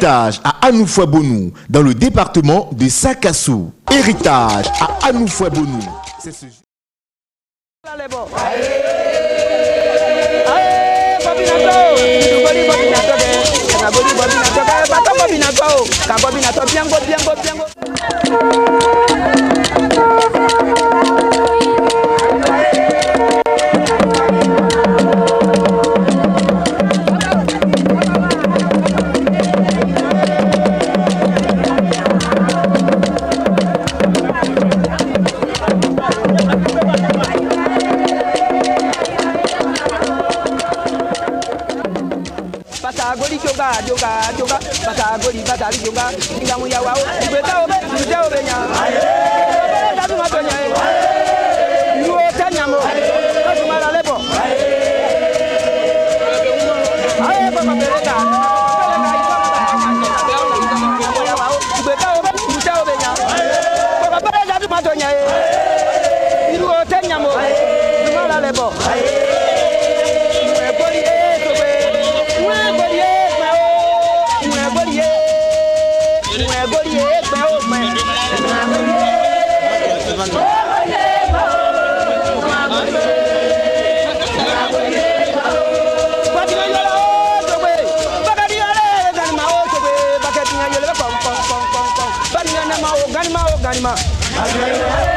Héritage à Anoufouabonou, dans le département de Sakassou. Héritage à Anoufouabonou. C'est ce... Joga, joga, baka gori baka joga. joka nga mu yawa o igbe ta o be igbe o be nya. yé gbẹ́ ó mẹ́. Ganima o ganima.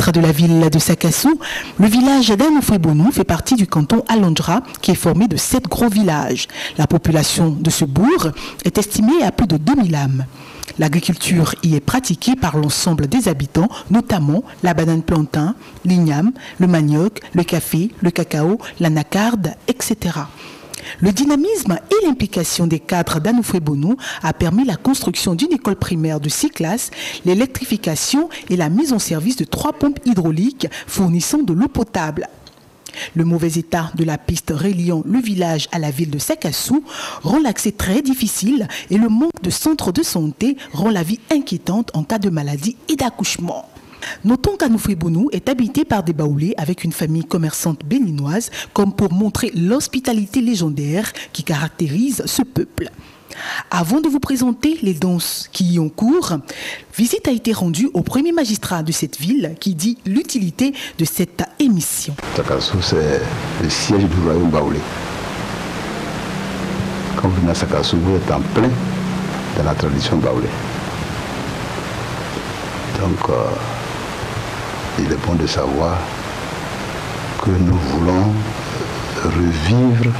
10 km de la ville de Sakassou, le village d'Anoufouebonou fait partie du canton Alondra qui est formé de sept gros villages. La population de ce bourg est estimée à plus de 2000 âmes. L'agriculture y est pratiquée par l'ensemble des habitants, notamment la banane plantain, l'igname, le manioc, le café, le cacao, l'anacarde, etc. Le dynamisme et l'implication des cadres d'Anoufouebonou a permis la construction d'une école primaire de six classes, l'électrification et la mise en service de trois pompes hydrauliques fournissant de l'eau potable. Le mauvais état de la piste reliant le village à la ville de Sakassou rend l'accès très difficile et le manque de centres de santé rend la vie inquiétante en cas de maladie et d'accouchement. Notons qu'Anoufouebonou est habité par des baoulés avec une famille commerçante béninoise, comme pour montrer l'hospitalité légendaire qui caractérise ce peuple. Avant de vous présenter les danses qui y ont cours, visite a été rendue au premier magistrat de cette ville qui dit l'utilité de cette émission. Sakassou, c'est le siège du royaume baoulé. Quand vous venez à Sakassou, vous êtes en plein dans la tradition baoulé. Donc, euh, il est bon de savoir que nous voulons revivre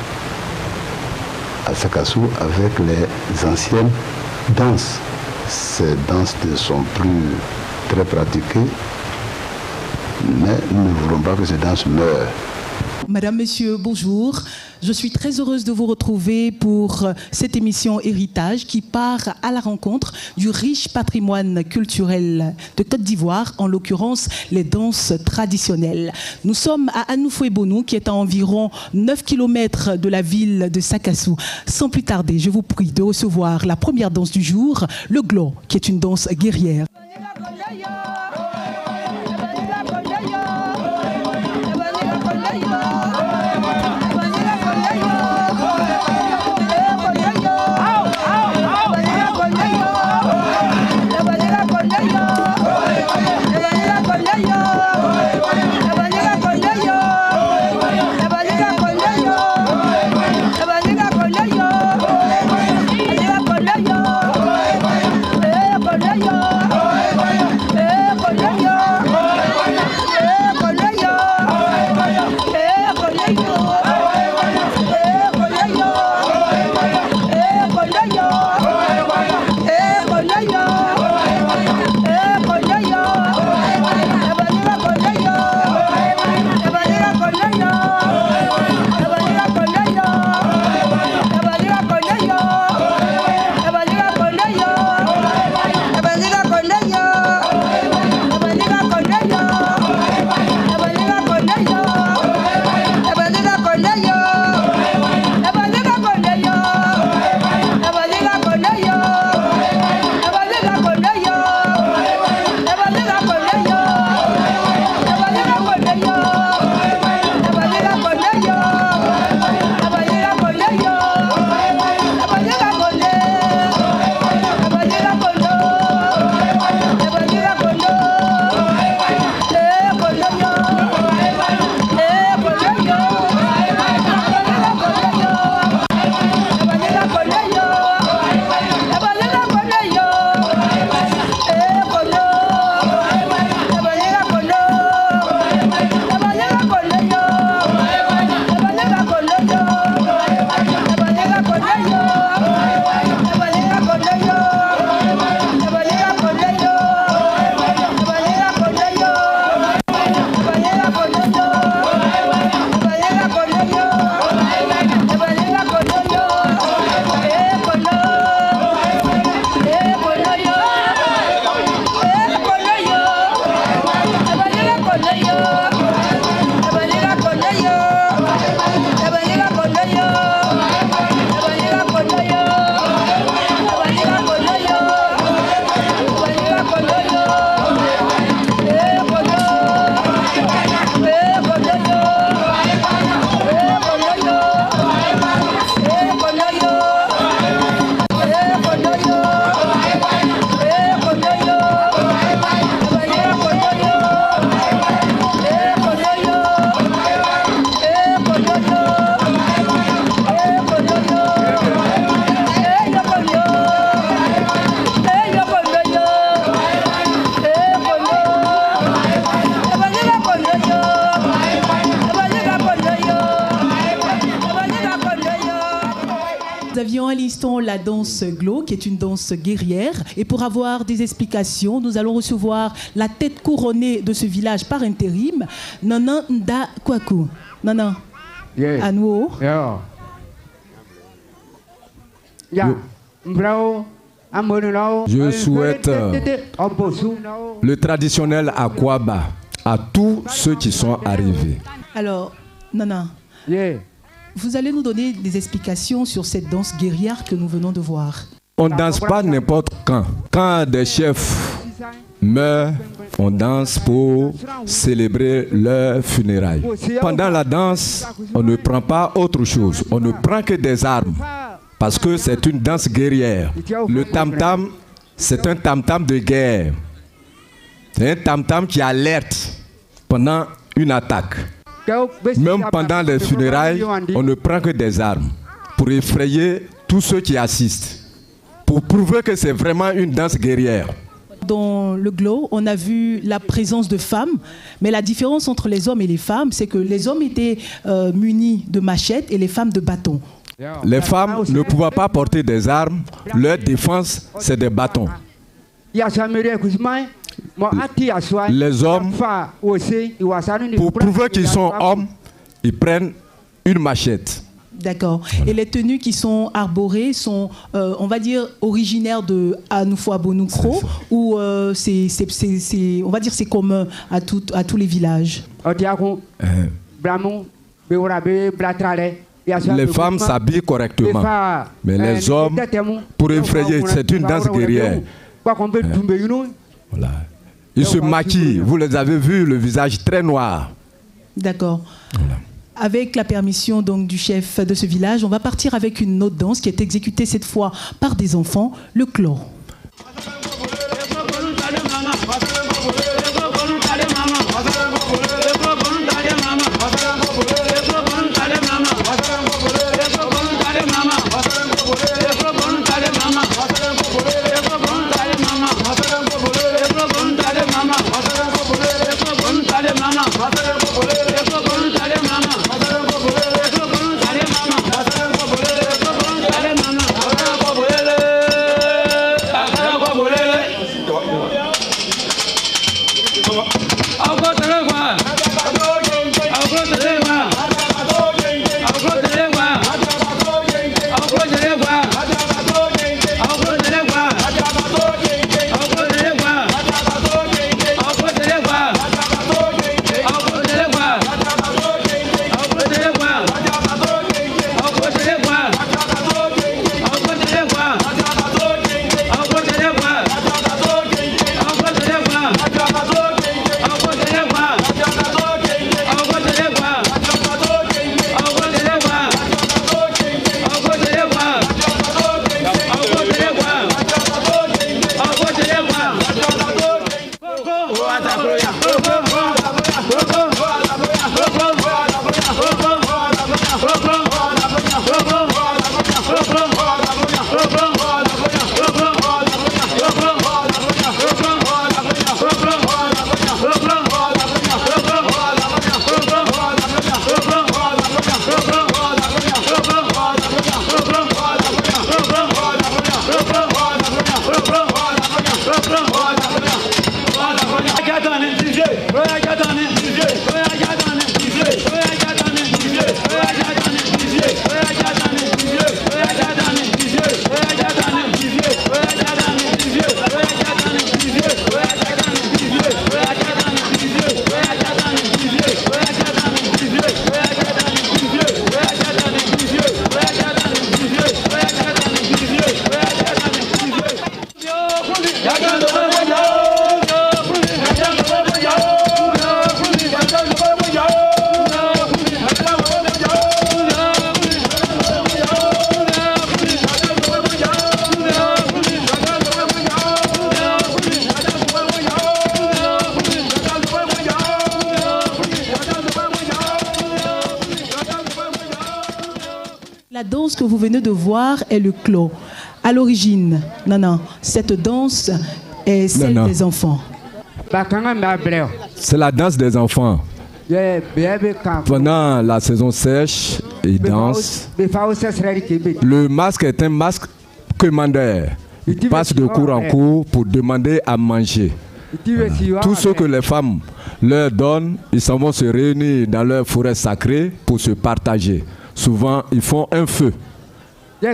à Sakassou avec les anciennes danses. Ces danses ne sont plus très pratiquées, mais nous ne voulons pas que ces danses meurent. Madame, Monsieur, bonjour. Je suis très heureuse de vous retrouver pour cette émission Héritage qui part à la rencontre du riche patrimoine culturel de Côte d'Ivoire, en l'occurrence les danses traditionnelles. Nous sommes à Anoufoué-Bonou, qui est à environ 9 km de la ville de Sakassou. Sans plus tarder, je vous prie de recevoir la première danse du jour, le glo, qui est une danse guerrière. Danse Glow, qui est une danse guerrière. Et pour avoir des explications, nous allons recevoir la tête couronnée de ce village par intérim, Nana Nda Kwaku. Nana, Yeah. à nous. Yeah. Yeah. Mbrao, amonulao, Je euh, souhaite, euh, Le traditionnel Aquaba à tous ceux qui sont arrivés. Alors, Nana, Yeah. Vous allez nous donner des explications sur cette danse guerrière que nous venons de voir. On ne danse pas n'importe quand. Quand des chefs meurent, on danse pour célébrer leur funérailles. Pendant la danse, on ne prend pas autre chose. On ne prend que des armes. Parce que c'est une danse guerrière. Le tam-tam, c'est un tam-tam de guerre. C'est un tam-tam qui alerte pendant une attaque. Même pendant les funérailles, on ne prend que des armes pour effrayer tous ceux qui assistent, pour prouver que c'est vraiment une danse guerrière. Dans le glow, on a vu la présence de femmes, mais la différence entre les hommes et les femmes, c'est que les hommes étaient euh, munis de machettes et les femmes de bâtons. Les femmes ne pouvaient pas porter des armes, leur défense, c'est des bâtons. Les hommes, pour prouver qu'ils sont hommes, ils prennent une machette. D'accord. Et les tenues qui sont arborées sont, euh, on va dire, originaires de Anoufouabonukro, ou euh, c'est, c'est- c'est- c'est- on va dire, c'est commun à, tout- à tous les villages. Les femmes s'habillent correctement, mais les hommes, pour effrayer, c'est une danse guerrière. Voilà. Ils se maquillent, vous les avez vus, le visage très noir. D'accord. Avec la permission donc du chef de ce village, on va partir avec une autre danse qui est exécutée cette fois par des enfants, le clan. Danse que vous venez de voir est le clos. À l'origine, non, non, cette danse est celle Non, non. des enfants. C'est la danse des enfants. Pendant la saison sèche, ils dansent. Le masque est un masque commandeur. Il passe de cour en cour pour demander à manger. Tout ce que les femmes leur donnent, ils s'en vont se réunir dans leur forêt sacrée pour se partager. Souvent, ils font un feu.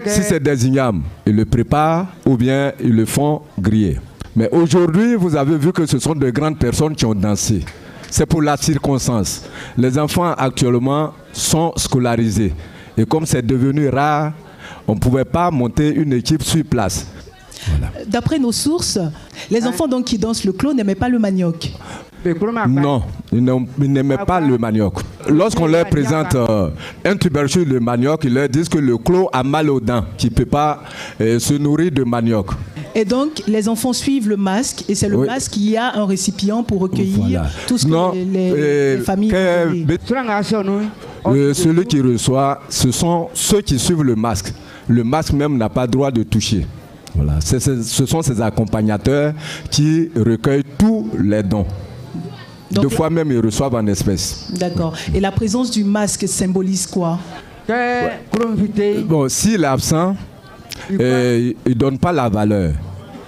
Si c'est des ignames, ils le préparent ou bien ils le font griller. Mais aujourd'hui, vous avez vu que ce sont de grandes personnes qui ont dansé. C'est pour la circonstance. Les enfants actuellement sont scolarisés. Et comme c'est devenu rare, on ne pouvait pas monter une équipe sur place. D'après nos sources, les enfants donc qui dansent le clos n'aimaient pas le manioc. Non, ils n'aimaient pas le manioc. Lorsqu'on leur présente euh, un tubercule de manioc, ils leur disent que le clos a mal aux dents, qu'il ne peut pas euh, se nourrir de manioc. Et donc, les enfants suivent le masque et c'est le Oui. masque qui a un récipient pour recueillir Voilà. tout ce que Non, les, les- euh, les familles sɔnu Euh, celui qui reçoit, ce sont ceux qui suivent le masque. Le masque même n'a pas droit de toucher. Voilà. Ce sont ces accompagnateurs qui recueillent tous les dons. Donc- Deux fois même, ils reçoivent en espèces. D'accord. Et la présence du masque symbolise quoi? Kurunfite Bon, s'il est absent, euh, il ne donne pas la valeur.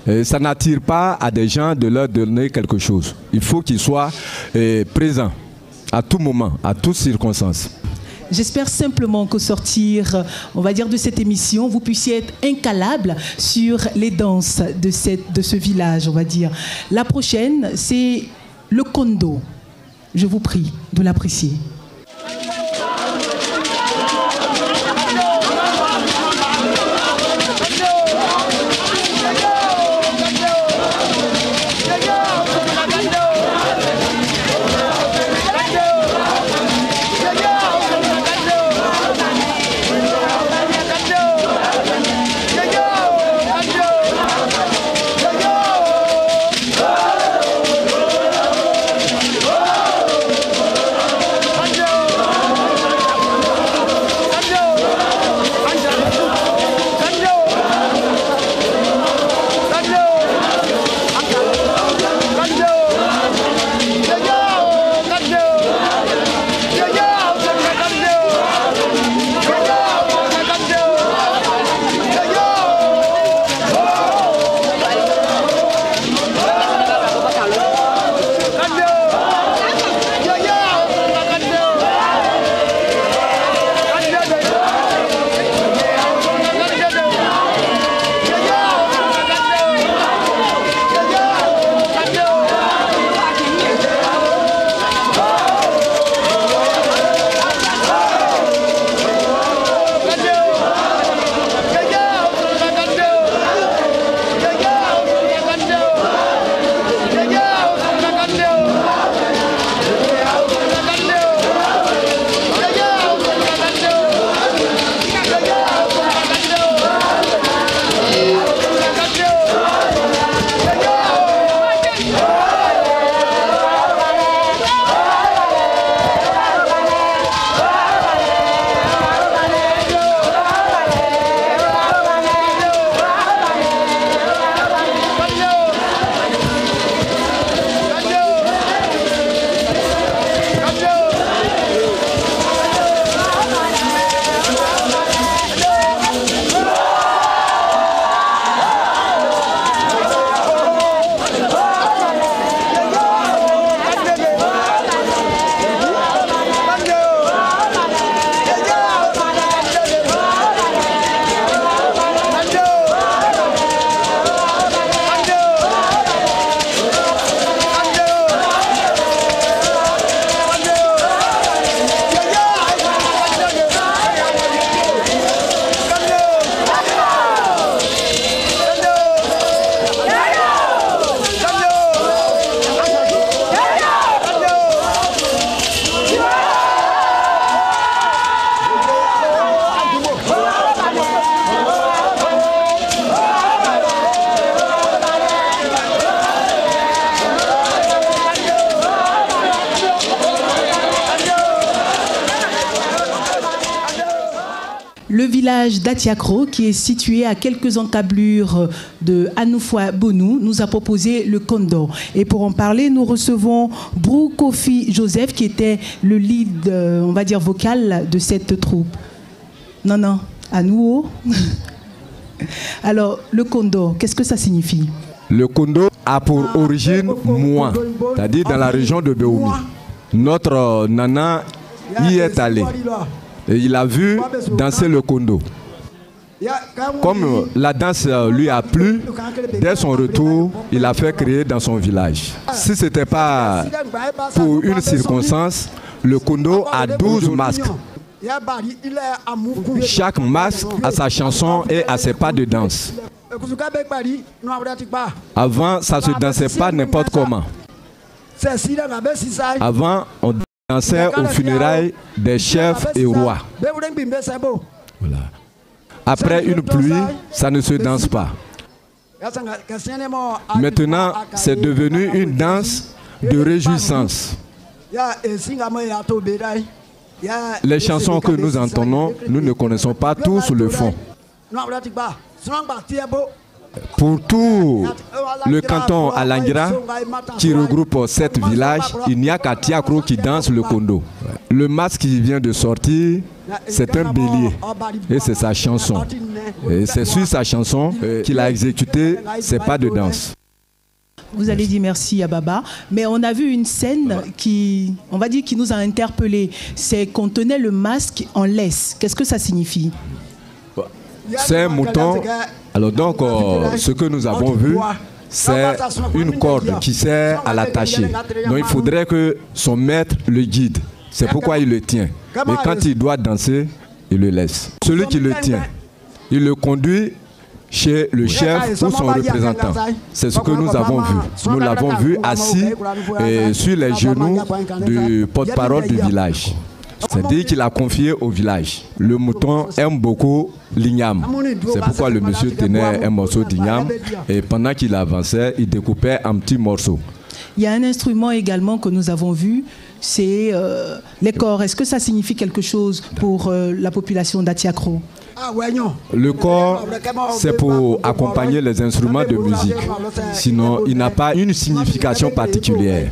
Et ça n'attire pas à des gens de leur donner quelque chose. Il faut qu'il soit euh, présent à tout moment, à toutes circonstances. J'espère simplement qu'au sortir, on va dire, de cette émission, vous puissiez être incalable sur les danses de, cette, de ce village, on va dire. La prochaine, c'est le kondo. Je vous prie de l'apprécier. d'Atiakro, qui est situé à quelques encablures de Anoufwa Bonou, nous a proposé le Kondo. Et pour en parler, nous recevons Brou Kofi Joseph, qui était le lead, euh, on va dire, vocal de cette troupe. Non, non, à nous. Alors, le Kondo, qu'est-ce que ça signifie? Le Kondo a pour origine moi, c'est-à-dire dans la région de Beoumi. Notre euh, nana y est allé et il a vu danser le Kondo. Comme euh, la danse euh, lui a plu, dès son retour, il a fait créer dans son village. Si ce n'était pas pour une circonstance, le Kondo a 12 masques. Chaque masque a sa chanson et a ses pas de danse. Avant, ça ne se dansait pas n'importe comment. Avant, on dansait aux funérailles des chefs et rois. Voilà. Après une pluie, ça ne se danse pas. Maintenant, c'est devenu une danse de réjouissance. Les chansons que nous entendons, nous ne connaissons pas tous le fond. Pour tout le canton Alangira, qui regroupe sept villages, il n'y a qu'à Tiakro qui danse le kondo. Le masque qui vient de sortir, c'est un bélier et c'est sa chanson. Et c'est sur sa chanson qu'il a exécuté ses pas de danse. Vous allez dire merci à Baba, mais on a vu une scène qui, on va dire, qui nous a interpellés. C'est qu'on tenait le masque en laisse. Qu'est-ce que ça signifie? C'est un mouton. Alors donc, euh, ce que nous avons vu, c'est une corde qui sert à l'attacher. Donc il faudrait que son maître le guide. C'est pourquoi il le tient. Mais quand il doit danser, il le laisse. Celui qui le tient, il le conduit chez le chef ou son représentant. C'est ce que nous avons vu. Nous l'avons vu assis sur les genoux du porte-parole du village. C'est-à-dire qu'il a confié au village. Le mouton aime beaucoup l'igname. C'est pourquoi le monsieur tenait un morceau d'igname et pendant qu'il avançait, il découpait un petit morceau. Il y a un instrument également que nous avons vu, c'est euh, les corps. Est-ce que ça signifie quelque chose pour euh, la population d'Atiakro? Le corps, c'est pour accompagner les instruments de musique. Sinon, il n'a pas une signification particulière.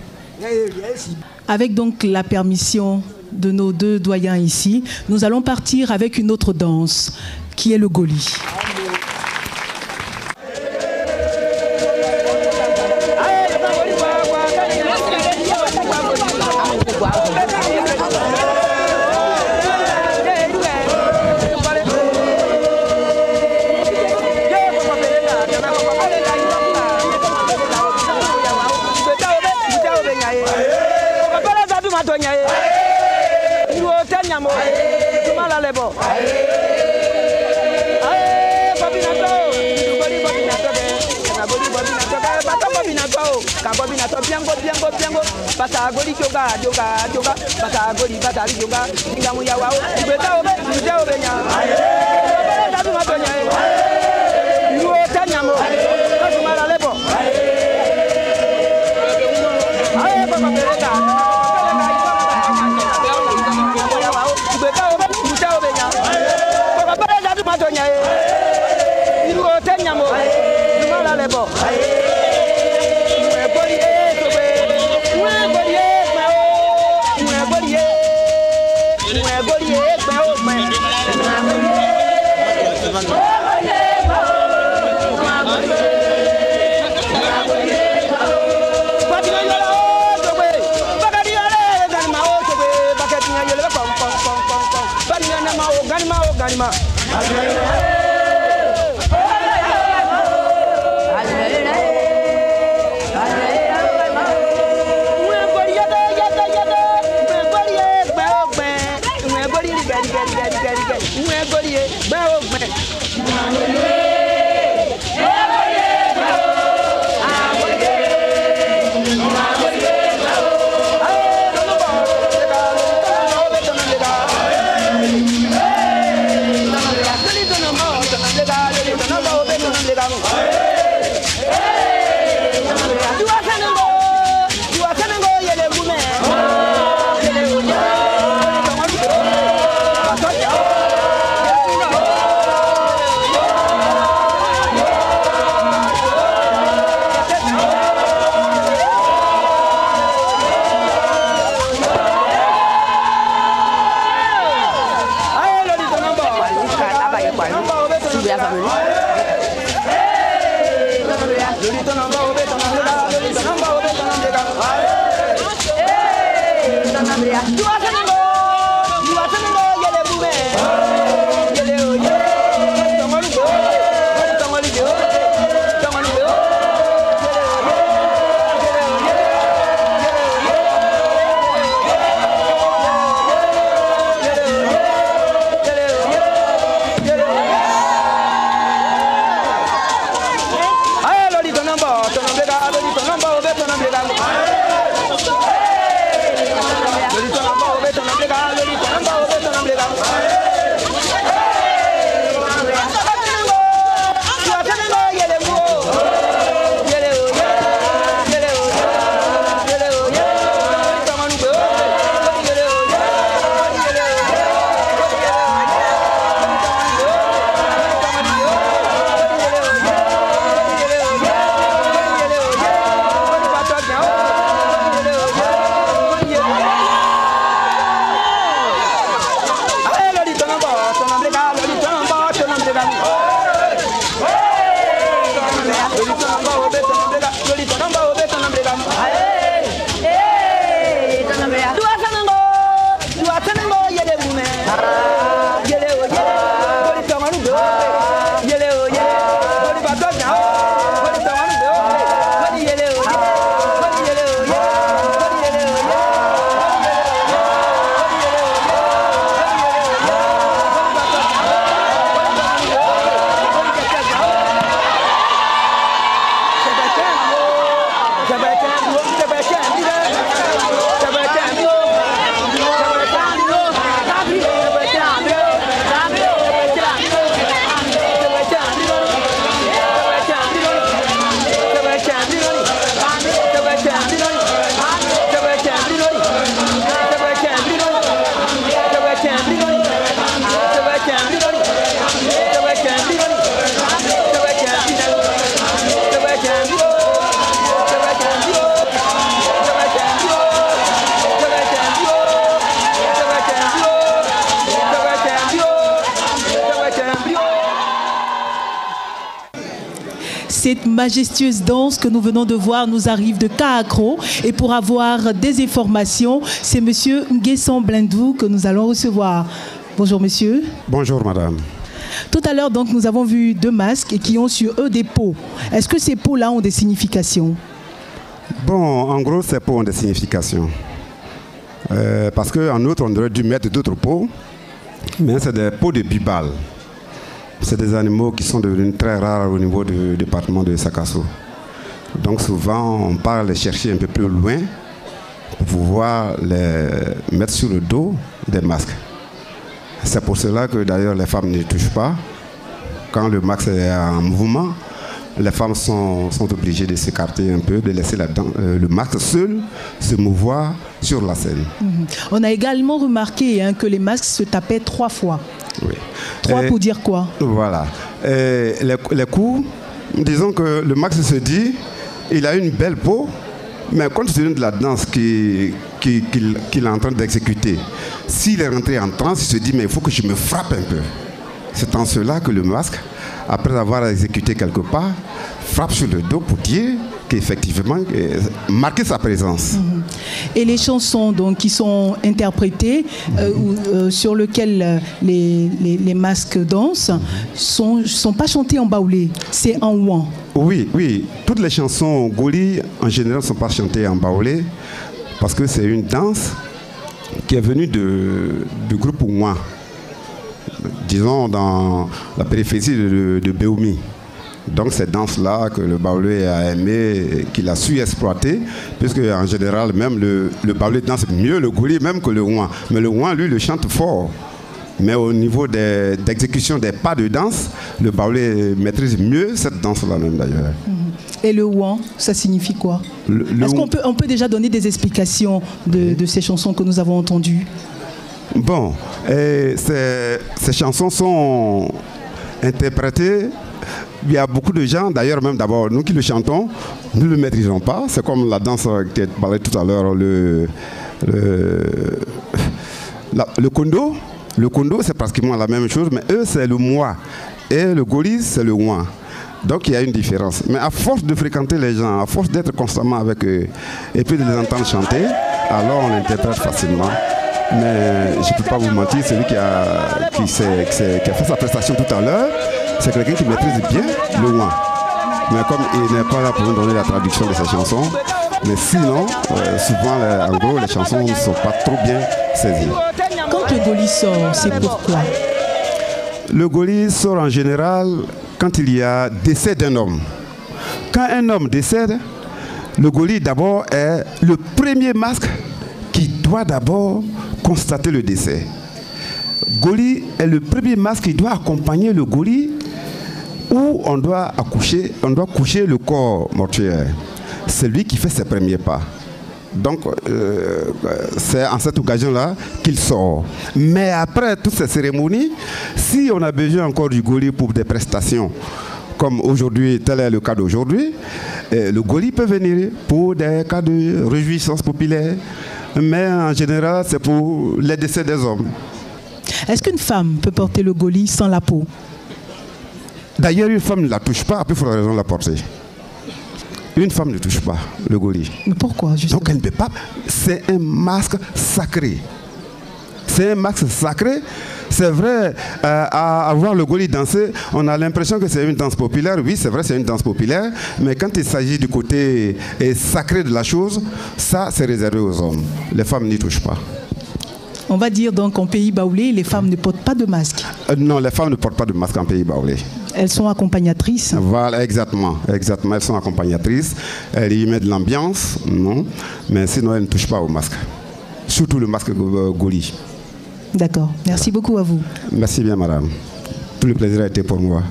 Avec donc la permission de nos deux doyens ici, nous allons partir avec une autre danse qui est le goli. bàtà gori joga joga joga bàtà gori bàtà ri joga ìgbàmúyàwó ìgbésẹ̀ òbẹ̀ ìgbésẹ̀ òbẹ̀ yàn. ayé dábìmọ̀ tó yàn. ayé. Congratulations. Cette majestueuse danse que nous venons de voir nous arrive de Kaakro. Et pour avoir des informations, c'est Monsieur Nguesson Blindou que nous allons recevoir. Bonjour Monsieur. Bonjour Madame. Tout à l'heure, donc, nous avons vu deux masques qui ont sur eux des peaux. Est-ce que ces peaux-là ont des significations? Bon, en gros, ces peaux ont des significations. Euh, parce qu'en outre, on aurait dû mettre d'autres peaux, mais c'est des peaux de bibal. C'est des animaux qui sont devenus très rares au niveau du département de Sakasso. Donc souvent, on part les chercher un peu plus loin pour pouvoir les mettre sur le dos des masques. C'est pour cela que d'ailleurs les femmes ne touchent pas. Quand le masque est en mouvement, les femmes sont, sont obligées de s'écarter un peu, de laisser la euh, le masque seul se mouvoir sur la scène. Mhm. On a également remarqué hein, que les masques se tapaient trois fois. Oui. Trois Et- pour dire quoi? Voilà. Et les, les coups, disons que le max se dit, il a une belle peau, mais compte tenu de la danse qui- qui- qu'il qu'il est en train d'exécuter, s'il est rentré en transe, il se dit, mais il faut que je me frappe un peu. C'est en cela que le masque, après avoir exécuté quelque part, frappe sur le dos pour dire qu'effectivement, euh, marquer sa présence. Et les chansons donc, qui sont interprétées, euh, ou, euh, sur lesquelles euh, les, les- les masques dansent, sont, sont pas chantées en baoulé, c'est en ouan. Oui, oui. Toutes les chansons Goli, en général, ne sont pas chantées en baolé parce que c'est une danse qui est venue de, du groupe Ouin, disons dans la périphérie de, de Béoumi. Donc cette danse-là que le baoulé a aimé, qu'il a su exploiter, puisque en général même le, le baoulé danse mieux le Goli même que le Ouin. Mais le Ouin, lui, le chante fort. Mais au niveau d'exécution des pas de danse, le baoulé maîtrise mieux cette danse-là même d'ailleurs. Et le ouan, ça signifie quoi? Est-ce ouan- qu'on peut, on peut déjà donner des explications de, de ces chansons que nous avons entendues? Bon, ces, chansons sont interprétées. Il y a beaucoup de gens, d'ailleurs même d'abord, nous qui le chantons, nous ne le maîtrisons pas. C'est comme la danse qui a parlé tout à l'heure, le, le, le kondo. Le kondo, c'est pratiquement la même chose, mais eux, c'est le moi. Et le golis, c'est le ouin. Donc il y a une différence. Mais à force de fréquenter les gens, à force d'être constamment avec eux, et puis de les entendre chanter, alors on l'interprète facilement. Mais je ne peux pas vous mentir, celui qui a, qui, qui a fait sa prestation tout à l'heure, c'est quelqu'un qui maîtrise bien le loin. Mais comme il n'est pas là pour nous donner la traduction de ses chansons, mais sinon, euh, souvent, les- en gros, les chansons ne sont pas trop bien saisies. Quand le Goli sort, c'est pourquoi? Le Goli sort en général quand il y a décès d'un homme. Quand un homme décède, le Goli d'abord est le premier masque qui doit d'abord constater le décès. Goli est le premier masque qui doit accompagner le Goli où on doit accoucher, on doit coucher le corps mortuaire. C'est lui qui fait ses premiers pas. Donc, euh, c'est en cette occasion-là qu'il sort. Mais après toutes ces cérémonies, si on a besoin encore du Goli pour des prestations, comme aujourd'hui, tel est le cas d'aujourd'hui, euh, le Goli peut venir pour des cas de réjouissance populaire, mais en général, c'est pour les décès des hommes. Est-ce qu'une femme peut porter le Goli sans la peau? D'ailleurs, une femme ne la touche pas, après il faudra raison de la porter. Une femme ne touche pas le Goli. Mais pourquoi justement? Donc elle ne peut pas. C'est un masque sacré. C'est un masque sacré. C'est vrai, euh, à, à voir le Goli danser, on a l'impression que c'est une danse populaire. Oui, c'est vrai, c'est une danse populaire. Mais quand il s'agit du côté euh, sacré de la chose, ça, c'est réservé aux hommes. Les femmes n'y touchent pas. On va dire donc en pays baoulé, les femmes ne portent pas de masque. Euh, non, les femmes ne portent pas de masque en pays baoulé. Elles sont accompagnatrices. Voilà, exactement. Exactement. Elles sont accompagnatrices. Elles y mettent de l'ambiance, non. Mais sinon, elles ne touchent pas au masque. Surtout le masque Goli. D'accord. Merci beaucoup à vous. Merci bien, madame. Tout le plaisir a été pour moi.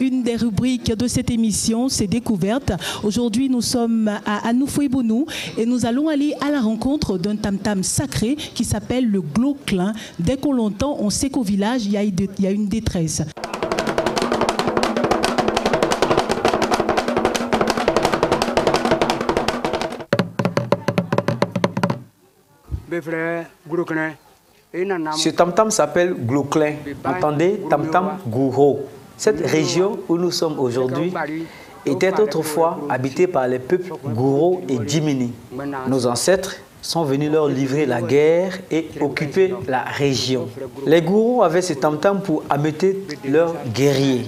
Une des rubriques de cette émission, c'est Découverte. Aujourd'hui, nous sommes à Anoufouébounou et nous allons aller à la rencontre d'un tam-tam sacré qui s'appelle le Gloclin. Dès qu'on l'entend, on sait qu'au village, il y a une- il y a une détresse. Ce tam-tam s'appelle Gloclin. Entendez, tam-tam Gouro. Cette région où nous sommes aujourd'hui était autrefois habitée par les peuples Gouro et Djimini. Nos ancêtres sont venus leur livrer la guerre et occuper la région. Les Gouro avaient ce tam-tam pour ameuter leurs guerriers.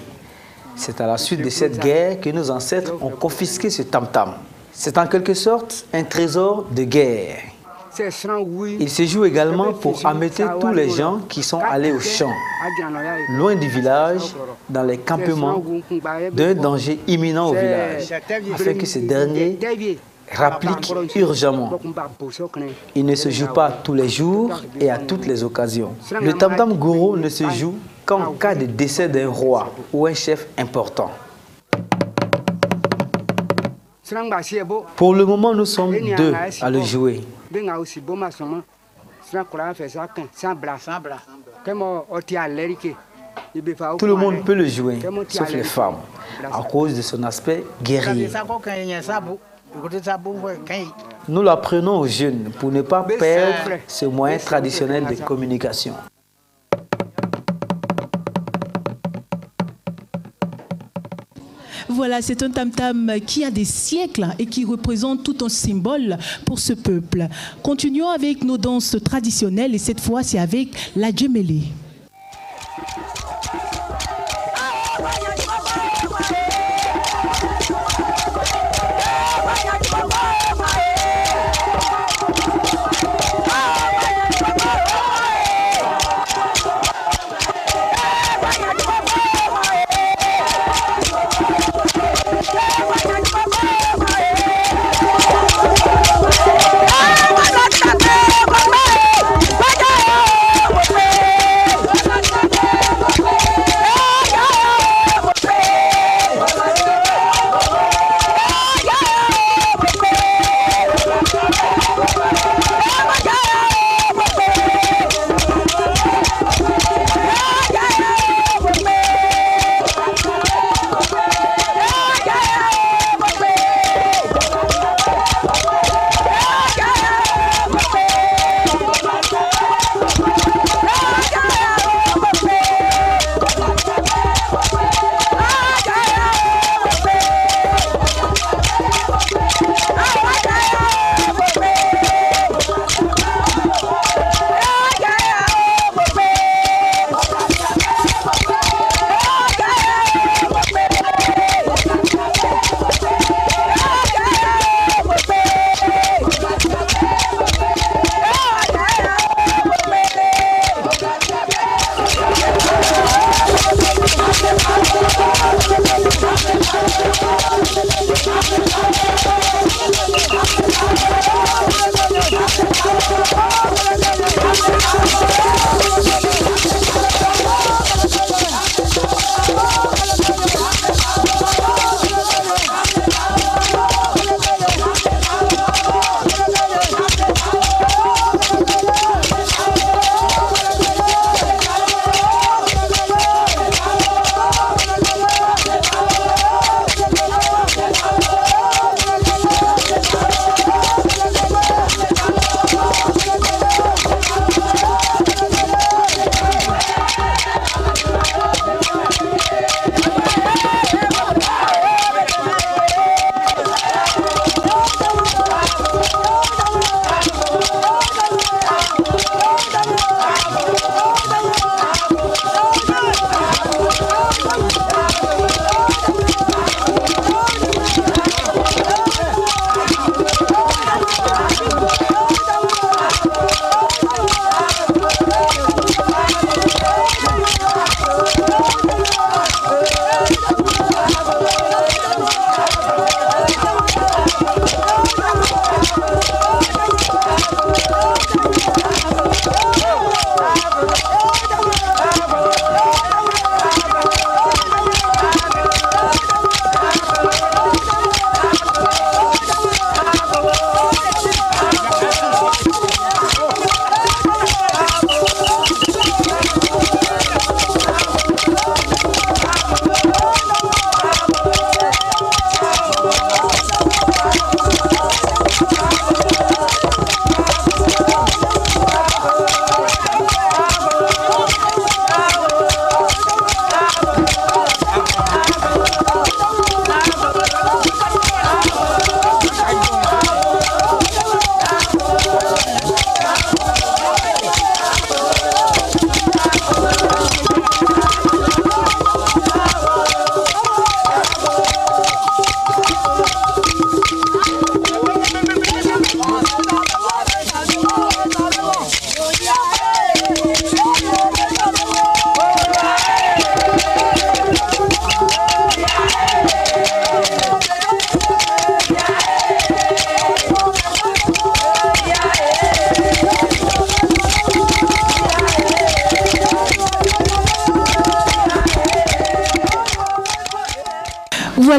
C'est à la suite de cette guerre que nos ancêtres ont confisqué ce tam-tam. C'est en quelque sorte un trésor de guerre. Il se joue également pour ameuter tous les gens qui sont allés au champ, loin du village, dans les campements, d'un danger imminent au village, afin que ces derniers rappliquent urgemment. Il ne se joue pas tous les jours et à toutes les occasions. Le tam-tam gourou ne se joue qu'en cas de décès d'un roi ou un chef important. Pour le moment, nous sommes deux à le jouer. Tout le monde peut le jouer, sauf les femmes, à cause de son aspect guerrier. Nous l'apprenons aux jeunes pour ne pas perdre ce moyen traditionnel de communication. Voilà, c'est un tam-tam qui a des siècles et qui représente tout un symbole pour ce peuple. Continuons avec nos danses traditionnelles et cette fois, c'est avec la djemélé.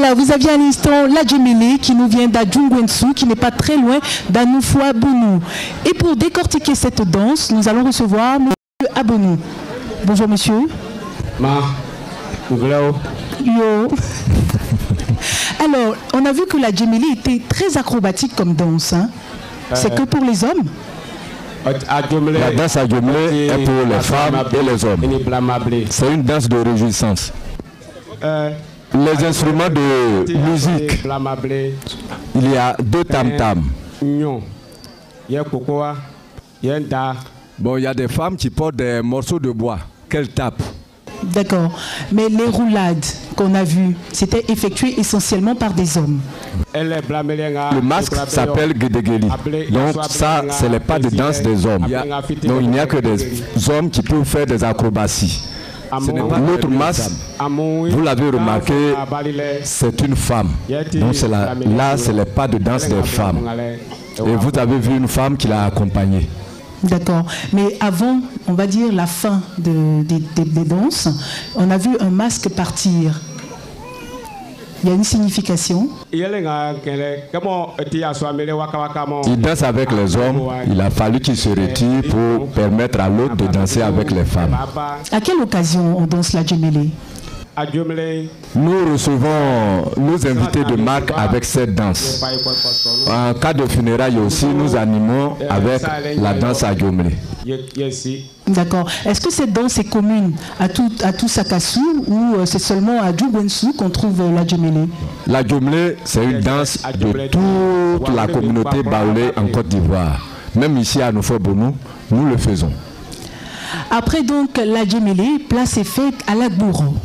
Voilà, vous aviez à l'instant la Djemele qui nous vient d'Adjungwensu, qui n'est pas très loin d'Anoufwa Bounou. Et pour décortiquer cette danse, nous allons recevoir M. Abonou. Bonjour monsieur. Ma, Yo. Alors, on a vu que la Djemele était très acrobatique comme danse. hein. C'est que pour les hommes? La danse à Djomlé est pour les femmes et les hommes. C'est une danse de réjouissance. Les instruments de musique, il y a deux tam-tams. Bon, il y a des femmes qui portent des morceaux de bois qu'elles tapent. D'accord. Mais les roulades qu'on a vues, c'était effectué essentiellement par des hommes. Le masque s'appelle Gedegeli. Donc ça, ce n'est pas de danse des hommes. Donc il n'y a que des hommes qui peuvent faire des acrobaties. Ce n'est pas L'autre masque, vous l'avez remarqué, c'est une femme. Donc c'est la- là, ce n'est pas de danse des femmes. Et vous avez vu une femme qui l'a accompagnée. D'accord. Mais avant, on va dire, la fin de- des, des- des danses, on a vu un masque partir. Il y a une signification. Il danse avec les hommes. Il a fallu qu'il se retire pour permettre à l'autre de danser avec les femmes. À quelle occasion on danse la djemélé Nous recevons nos invités de marque avec cette danse. En cas de funérailles aussi, nous animons avec la danse à Gyomlé. D'accord. Est-ce que cette danse est commune à tout, à tout Sakasu ou euh, c'est seulement à Djougwensu qu'on trouve euh, la djemélé La Gyomlé, c'est une danse de toute la communauté baoulée en Côte d'Ivoire. Même ici à Nofo-Bonou, nous le faisons. Après donc la djemélé, place est faite à la bourreau.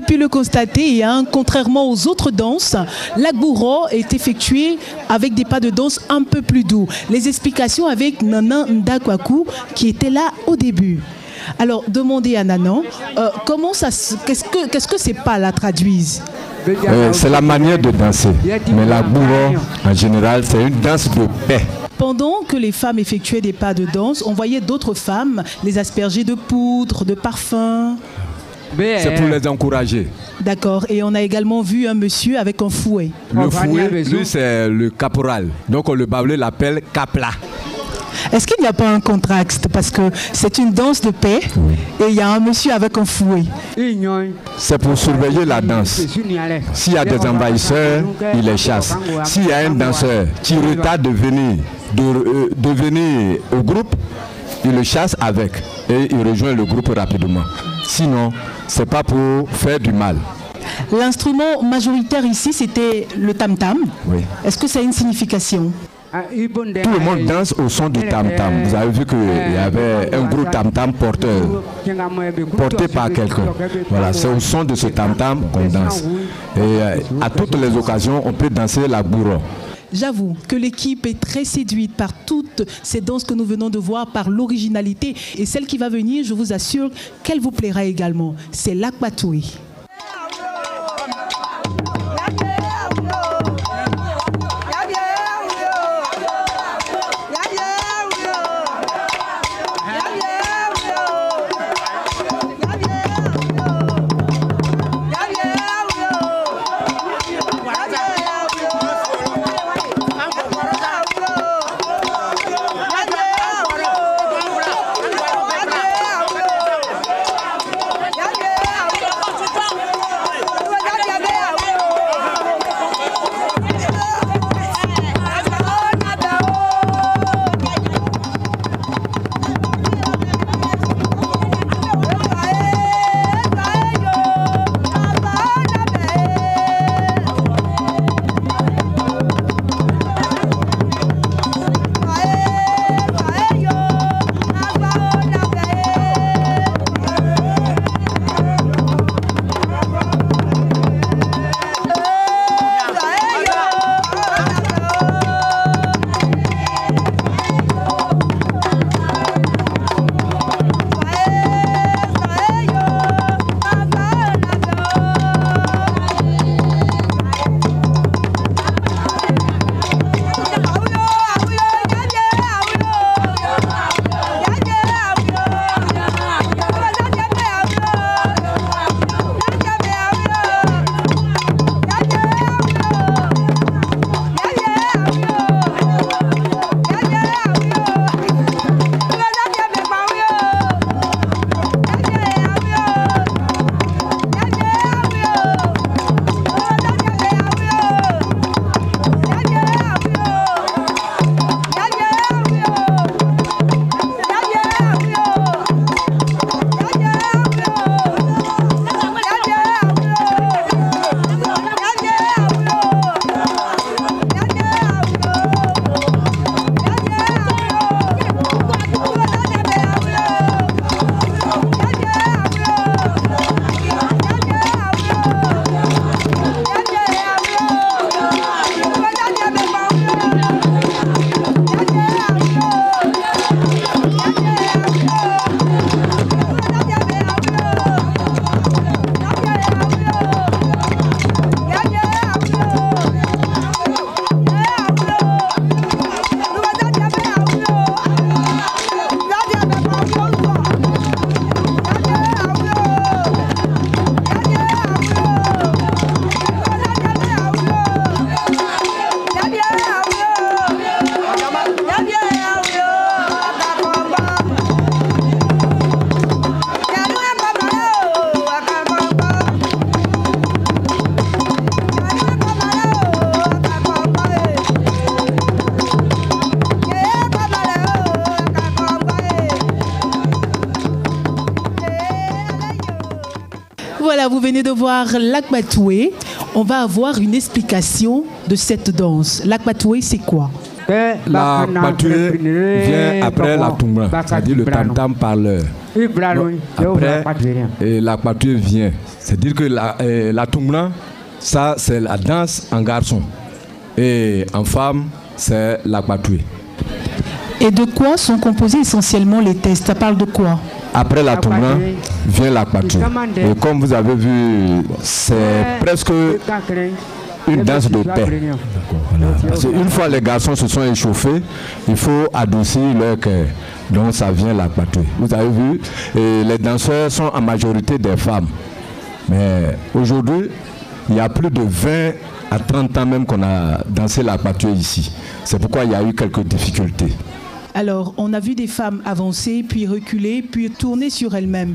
Pu le constater, hein, contrairement aux autres danses, l'agbouro est effectué avec des pas de danse un peu plus doux. Les explications avec Nana Ndakwaku qui était là au début. Alors, demandez à Nanan, euh, comment ça, se- qu'est-ce que, qu'est-ce que ces pas-là traduisent? Euh, c'est la manière de danser. Mais la en général, c'est une danse de paix. Pendant que les femmes effectuaient des pas de danse, on voyait d'autres femmes les asperger de poudre, de parfum. C'est pour les encourager. D'accord. Et on a également vu un monsieur avec un fouet. Le fouet, lui, c'est le caporal. Donc, on le bablé l'appelle capla. Est-ce qu'il n'y a pas un contraste? Parce que c'est une danse de paix et il y a un monsieur avec un fouet. C'est pour surveiller la danse. S'il y a des envahisseurs, il les chasse. S'il y a un danseur qui retarde de venir, de, euh, de venir au groupe, il le chasse avec et il rejoint le groupe rapidement. Sinon, c'est pas pour faire du mal. L'instrument majoritaire ici, c'était le tam-tam. Oui. Est-ce que ça a une signification Tout le monde danse au son du tam-tam. Vous avez vu qu'il y avait un groupe tam-tam porteur, porté par quelqu'un. Voilà, c'est au son de ce tam-tam qu'on danse. Et euh, à toutes les occasions, on peut danser la bourre. J'avoue que l'équipe est très séduite par toutes ces danses que nous venons de voir, par l'originalité. Et celle qui va venir, je vous assure qu'elle vous plaira également. C'est l'Akbatoué. Voilà, vous venez de voir l'Akbatoué. On va avoir une explication de cette danse. L'Akbatoué, c'est quoi? La vient après la tumba, c'est-à-dire le tam-tam parleur. Après, et la patouille vient. C'est-à-dire que la, euh, la ça c'est la danse en garçon. Et en femme, c'est la patouille. Et de quoi sont composés essentiellement les tests? Ça parle de quoi? Après la Tungna, vient la patouille. Et comme vous avez vu, c'est presque une danse de paix. Parce qu'une fois les garçons se sont échauffés, il faut adoucir leur cœur. Donc ça vient la patouille. Vous avez vu, et les danseurs sont en majorité des femmes. Mais aujourd'hui, il y a plus de 20 à 30 ans même qu'on a dansé la patouille ici. C'est pourquoi il y a eu quelques difficultés. Alors, on a vu des femmes avancer, puis reculer, puis tourner sur elles-mêmes.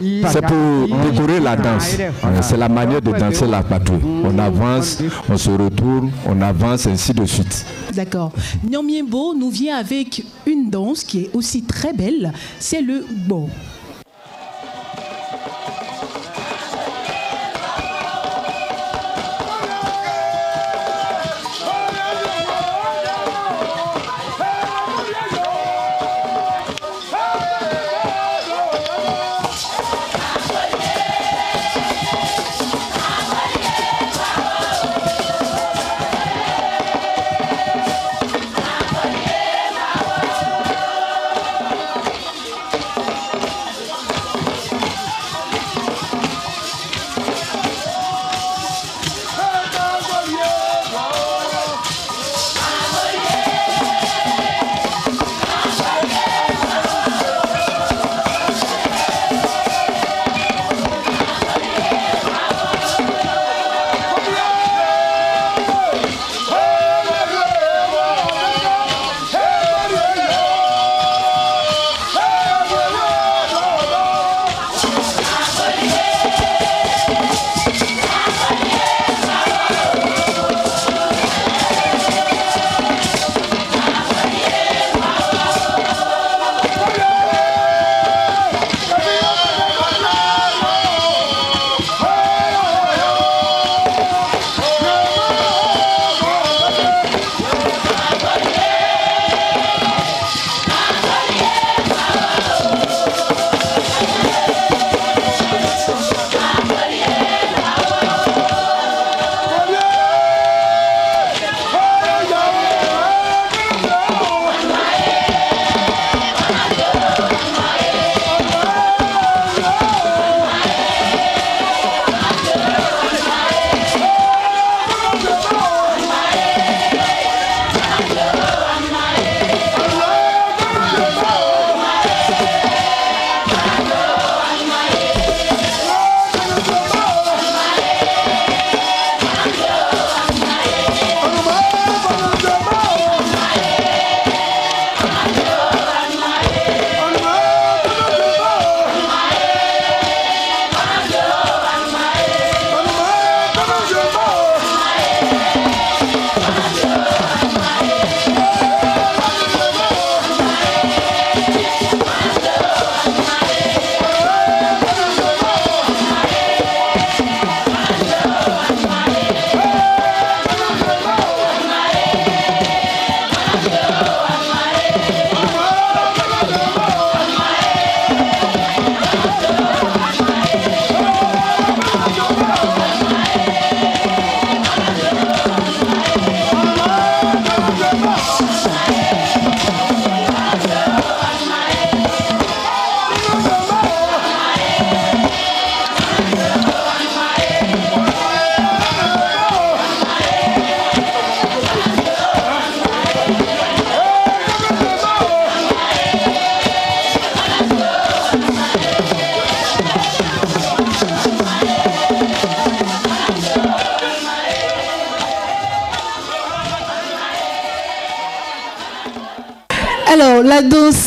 C'est pour décorer la danse. C'est la manière de danser la patouille. On avance, on se retourne, on avance, ainsi de suite. D'accord. Nyamiembo nous vient avec une danse qui est aussi très belle, c'est le bo.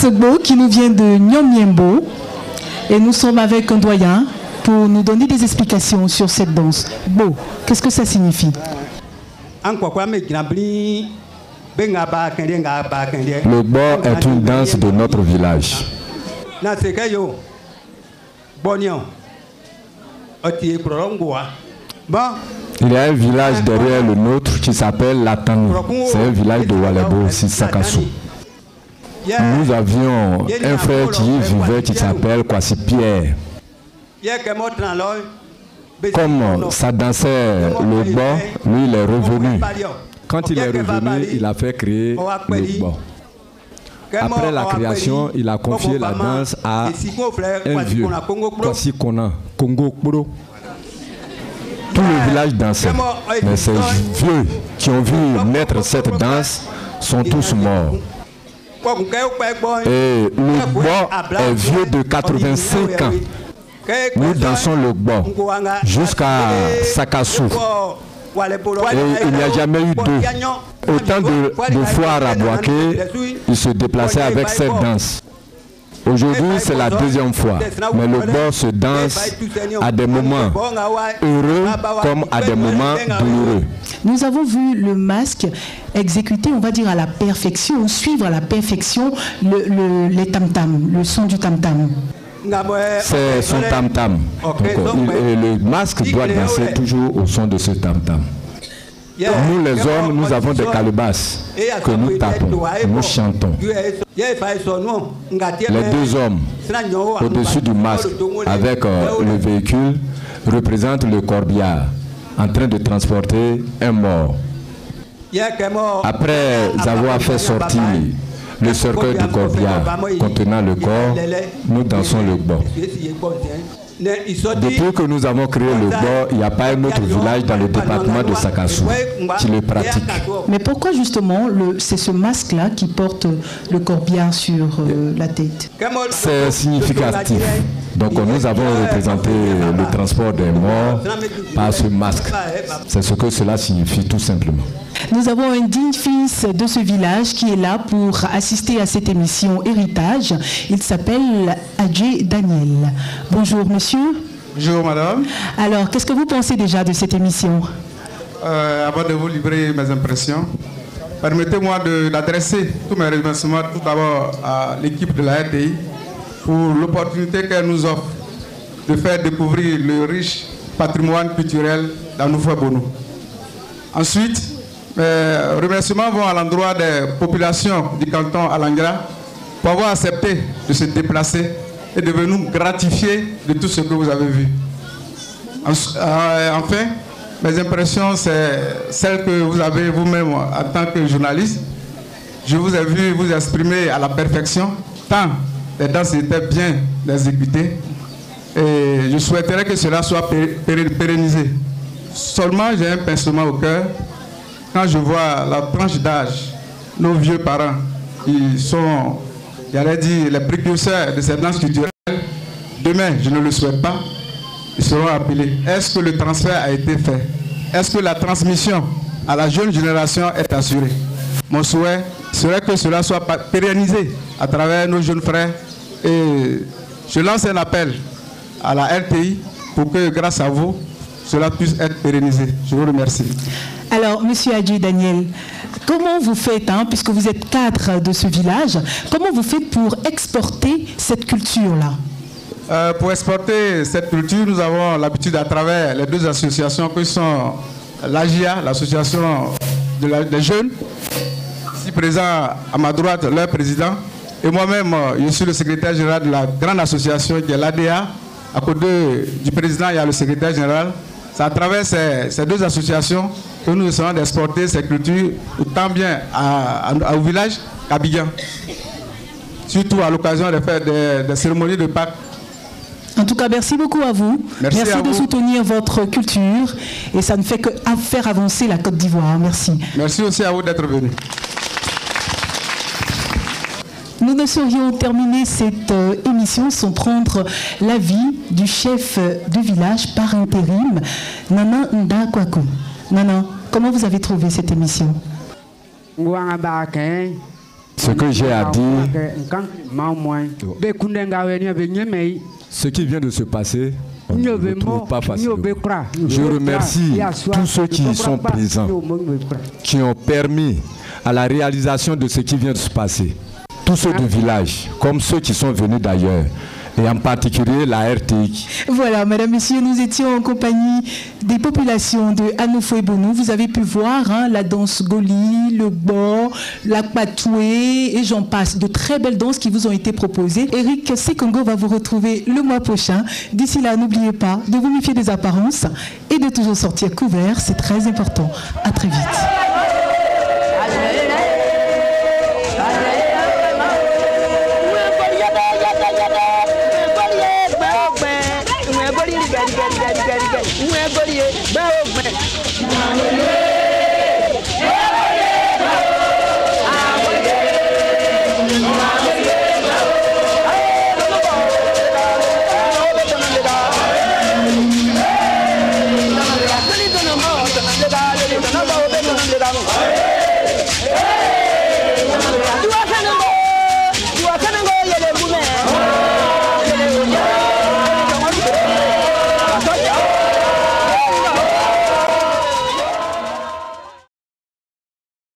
La danse Bo qui nous vient de Nyomyembo. Et nous sommes avec un doyen pour nous donner des explications sur cette danse. Bo, qu'est-ce que ça signifie? Le bo est une danse de notre village. Il y a un village derrière le nôtre qui s'appelle Latanou. C'est un village de Walebo, Sissakassou. Nous avions un frère qui y vivait qui s'appelle Kwasi Pierre. Comme ça dansait le bord, lui il est revenu. Quand il est revenu, il a fait créer le bord. Après la création, il a confié la danse à un vieux, Kwasi Kona, Congo Kporo. Tout le village dansait. Mais ces vieux qui ont vu naître cette danse sont tous morts. Et le bois est vieux de 85 ans. Nous dansons le bois jusqu'à Sakassou. Et il n'y a jamais eu deux. Autant de, de foires à Boaké, ils se déplaçaient avec cette danse. Aujourd'hui, c'est la deuxième fois. Mais le bord se danse à des moments heureux comme à des moments douloureux. Nous avons vu le masque exécuter, on va dire, à la perfection, suivre à la perfection le, le, les tam-tam, le son du tam-tam. C'est son tam-tam. Le masque doit danser toujours au son de ce tam-tam. Nous, les hommes, nous avons des calebasses que nous tapons, nous chantons. Les deux hommes au-dessus du masque avec euh, le véhicule représentent le corbillard en train de transporter un mort. Après avoir fait sortir le cercueil du corbillard contenant le corps, nous dansons le bord. Depuis que nous avons créé le bord, il n'y a pas un autre village dans le département de Sakassou qui le pratique. Mais pourquoi justement le- c'est ce masque-là qui porte le corbillard sur euh, la tête? C'est significatif. Donc nous avons représenté le transport des morts par ce masque. C'est ce que cela signifie tout simplement. Nous avons un digne fils de ce village qui est là pour assister à cette émission Héritage. Il s'appelle Adjé Daniel. Bonjour monsieur. Bonjour madame. Alors, qu'est-ce que vous pensez déjà de cette émission? Euh, avant de vous livrer mes impressions, permettez-moi d'adresser tous mes remerciements tout d'abord à l'équipe de la RTI pour l'opportunité qu'elle nous offre de faire découvrir le riche patrimoine culturel d'Anoufoué Bono. Ensuite, mes remerciements vont à l'endroit des populations du canton Alangra pour avoir accepté de se déplacer et de nous gratifier de tout ce que vous avez vu. Euh, Enfin, mes impressions, c'est celles que vous avez vous-même en tant que journaliste. Je vous ai vu vous exprimer à la perfection, tant les danses étaient bien exécutées. Et je souhaiterais que cela soit pérennisé. Seulement, j'ai un pincement au cœur quand je vois la tranche d'âge, nos vieux parents, ils sont, j'allais dire, les précurseurs de cette danse culturelle. Demain, je ne le souhaite pas, ils seront appelés. Est-ce que le transfert a été fait? Est-ce que la transmission à la jeune génération est assurée? Mon souhait serait que cela soit pérennisé à travers nos jeunes frères. Et je lance un appel à la RTI pour que, grâce à vous, cela puisse être pérennisé. Je vous remercie. Alors, monsieur Adjé Daniel, comment vous faites, hein, puisque vous êtes cadre de ce village, comment vous faites pour exporter cette culture-là? Euh, pour exporter cette culture, nous avons l'habitude à travers les deux associations que sont l'AGIA, l'association de la- des jeunes, ici présent à ma droite, leur président, et moi-même, euh, je suis le secrétaire général de la grande association qui est l'ADA. À côté du président, il y a le secrétaire général. C'est à travers ces, ces deux associations que nous essayons d'exporter ces cultures autant bien à, à- au village qu'à Bigan. Surtout à l'occasion de faire des, des cérémonies de Pâques En tout cas, merci beaucoup à vous. Merci à de vous. soutenir votre culture et ça ne fait que faire avancer la Côte d'Ivoire. Merci. Merci aussi à vous d'être venu. Nous ne saurions terminer cette euh, émission sans prendre l'avis du chef de village par intérim, Nana Nda Kwaku. Nana, comment vous avez trouvé cette émission? Ce que j'ai à dire, ce qui vient de se passer, on ne le trouve pas. Je remercie tous ceux qui sont présents, qui ont permis à la réalisation de ce qui vient de se passer. Tous ceux du village, comme ceux qui sont venus d'ailleurs. et en particulier la RTI. Voilà, Madame, Messieurs, nous étions en compagnie des populations de Anoufoué-Bonou. Vous avez pu voir hein, la danse Goli, le bord, la patoué et j'en passe. De très belles danses qui vous ont été proposées. Eric Sekongo va vous retrouver le mois prochain. D'ici là, n'oubliez pas de vous méfier des apparences et de toujours sortir couvert. C'est très important. À très vite.